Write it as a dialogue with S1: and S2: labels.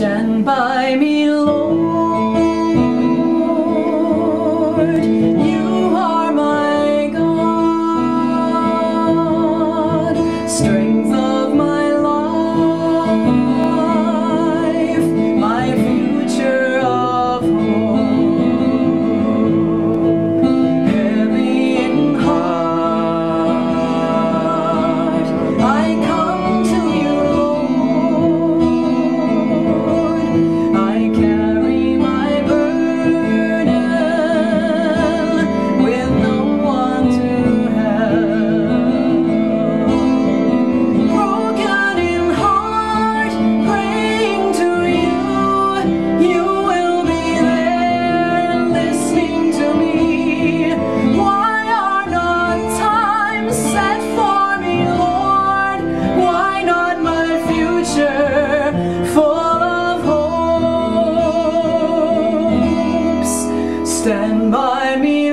S1: stand by me stand by me